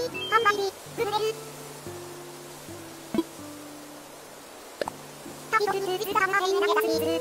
販売日、潰れる。旅の中、ビズター投げたスリー。